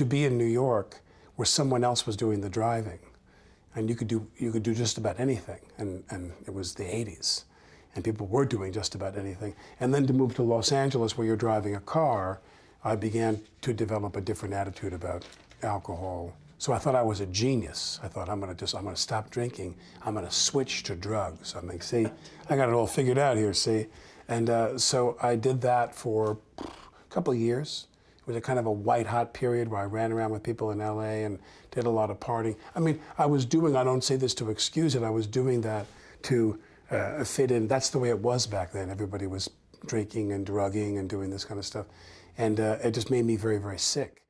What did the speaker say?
to be in New York where someone else was doing the driving, and you could do you could do just about anything, and and it was the 80s, and people were doing just about anything, and then to move to Los Angeles where you're driving a car, I began to develop a different attitude about alcohol. So I thought I was a genius. I thought I'm going to just I'm to stop drinking. I'm going to switch to drugs. I'm like, see, I got it all figured out here. See, and uh, so I did that for a couple of years. It was a kind of a white hot period where I ran around with people in LA and did a lot of partying. I mean, I was doing. I don't say this to excuse it. I was doing that to uh, fit in. That's the way it was back then. Everybody was drinking and drugging and doing this kind of stuff, and uh, it just made me very very sick.